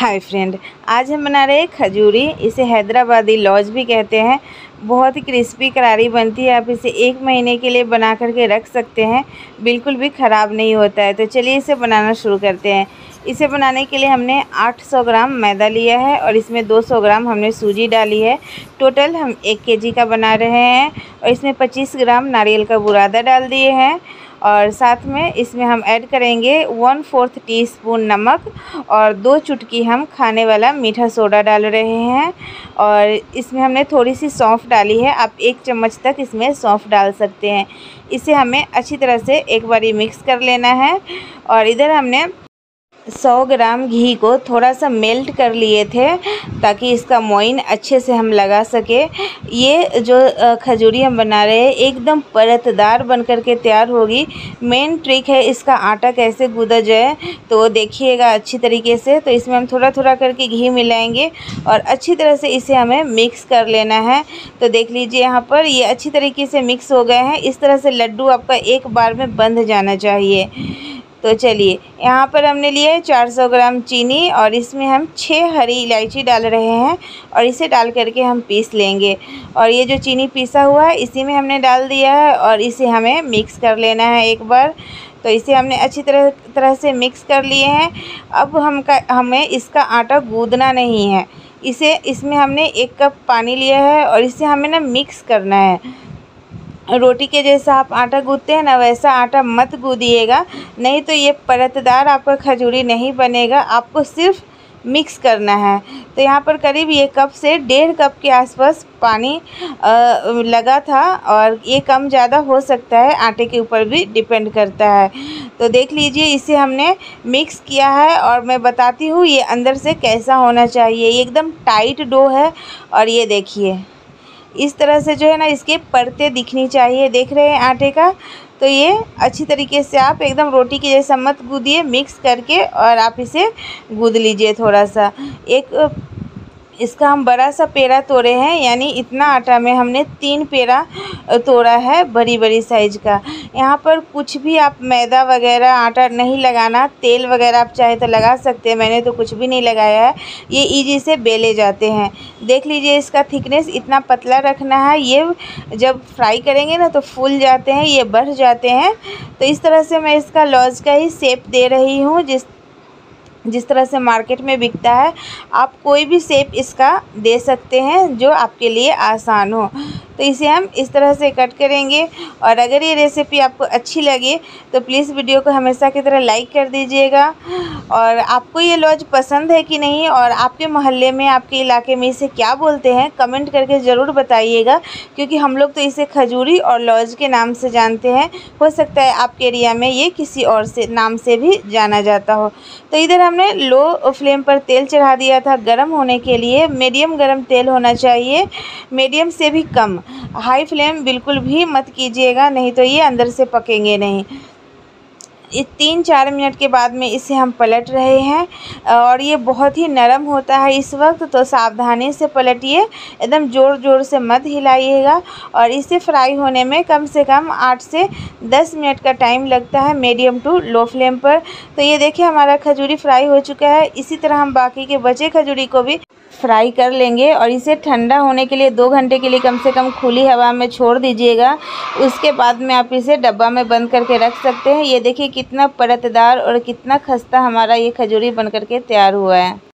Hi friend, आज हम बना रहे हैं खजूरी, इसे हैदराबादी लॉज भी कहते हैं। बहुत ही क्रिस्पी करारी बनती है, आप इसे एक महीने के लिए बना करके रख सकते हैं। बिल्कुल भी ख़राब नहीं होता है। तो चलिए इसे बनाना शुरू करते हैं। इसे बनाने के लिए हमने 800 ग्राम मैदा लिया है और इसमें 200 ग्राम हमने सूजी डाली है। टोटल हम एक के का बना रहे हैं और इसमें 25 ग्राम नारियल का बुरादा डाल दिए हैं। और साथ में इसमें हम ऐड करेंगे वन फोर्थ टी स्पून नमक और दो चुटकी हम खाने वाला मीठा सोडा डाल रहे हैं और इसमें हमने थोड़ी सी सौंफ डाली है। आप एक चम्मच तक इसमें सौंफ डाल सकते हैं। इसे हमें अच्छी तरह से एक बारी मिक्स कर लेना है और इधर हमने सौ ग्राम घी को थोड़ा सा मेल्ट कर लिए थे, ताकि इसका मोइन अच्छे से हम लगा सके। ये जो खजूरी हम बना रहे हैं, एकदम परतदार बन कर के तैयार होगी। मेन ट्रिक है इसका आटा कैसे गूदा जाए तो देखिएगा अच्छी तरीके से। तो इसमें हम थोड़ा थोड़ा करके घी मिलाएँगे और अच्छी तरह से इसे हमें मिक्स कर लेना है। तो देख लीजिए यहाँ पर ये अच्छी तरीके से मिक्स हो गए हैं। इस तरह से लड्डू आपका एक बार में बंध जाना चाहिए। तो चलिए, यहाँ पर हमने लिया है 400 ग्राम चीनी और इसमें हम छः हरी इलायची डाल रहे हैं और इसे डाल करके हम पीस लेंगे। और ये जो चीनी पीसा हुआ है, इसी में हमने डाल दिया है और इसे हमें मिक्स कर लेना है एक बार। तो इसे हमने अच्छी तरह तरह से मिक्स कर लिए हैं। अब हम का, हमें इसका आटा गूदना नहीं है। इसे, इसमें हमने एक कप पानी लिया है और इसे हमें ना मिक्स करना है। रोटी के जैसा आप आटा गूँथते हैं ना, वैसा आटा मत गूँदिएगा नहीं तो ये परतदार आपका खजूरी नहीं बनेगा, आपको सिर्फ़ मिक्स करना है। तो यहाँ पर करीब ये कप से डेढ़ कप के आसपास पानी लगा था और ये कम ज़्यादा हो सकता है, आटे के ऊपर भी डिपेंड करता है। तो देख लीजिए, इसे हमने मिक्स किया है और मैं बताती हूँ ये अंदर से कैसा होना चाहिए। ये एकदम टाइट डो है और ये देखिए। इस तरह से जो है ना, इसके परते दिखनी चाहिए। देख रहे हैं आटे का? तो ये अच्छी तरीके से आप एकदम रोटी के जैसा मत गूदिए, मिक्स करके और आप इसे गूद लीजिए थोड़ा सा। एक इसका हम बड़ा सा पेड़ा तोड़े हैं, यानी इतना आटा में हमने तीन पेड़ा तोड़ा है बड़ी बड़ी साइज़ का। यहाँ पर कुछ भी आप मैदा वगैरह, आटा नहीं लगाना, तेल वगैरह आप चाहे तो लगा सकते हैं, मैंने तो कुछ भी नहीं लगाया है। ये इजी से बेले जाते हैं। देख लीजिए इसका थिकनेस इतना पतला रखना है, ये जब फ्राई करेंगे ना तो फूल जाते हैं, ये बढ़ जाते हैं। तो इस तरह से मैं इसका लॉज का ही सेप दे रही हूँ, जिस जिस तरह से मार्केट में बिकता है, आप कोई भी सेप इसका दे सकते हैं जो आपके लिए आसान हो। तो इसे हम इस तरह से कट करेंगे। और अगर ये रेसिपी आपको अच्छी लगे तो प्लीज़ वीडियो को हमेशा की तरह लाइक कर दीजिएगा। और आपको ये लॉज पसंद है कि नहीं, और आपके मोहल्ले में, आपके इलाके में इसे क्या बोलते हैं कमेंट करके ज़रूर बताइएगा। क्योंकि हम लोग तो इसे खजूरी और लॉज के नाम से जानते हैं। हो सकता है आपके एरिया में ये किसी और से, नाम से भी जाना जाता हो। तो इधर हमने लो फ्लेम पर तेल चढ़ा दिया था गर्म होने के लिए। मीडियम गर्म तेल होना चाहिए। मीडियम से भी कम। हाई फ्लेम बिल्कुल भी मत कीजिएगा, नहीं तो ये अंदर से पकेंगे नहीं। इस तीन चार मिनट के बाद में इसे हम पलट रहे हैं और ये बहुत ही नरम होता है इस वक्त तो सावधानी से पलटिए, एकदम ज़ोर ज़ोर से मत हिलाइएगा और इसे फ्राई होने में कम से कम आठ से दस मिनट का टाइम लगता है मीडियम टू लो फ्लेम पर। तो ये देखिए हमारा खजूरी फ्राई हो चुका है, इसी तरह हम बाकी के बचे खजूरी को भी फ्राई कर लेंगे और इसे ठंडा होने के लिए दो घंटे के लिए कम से कम खुली हवा में छोड़ दीजिएगा। उसके बाद में आप इसे डब्बा में बंद करके रख सकते हैं। ये देखिए कितना परतदार और कितना खस्ता हमारा ये खजूरी बन करके तैयार हुआ है।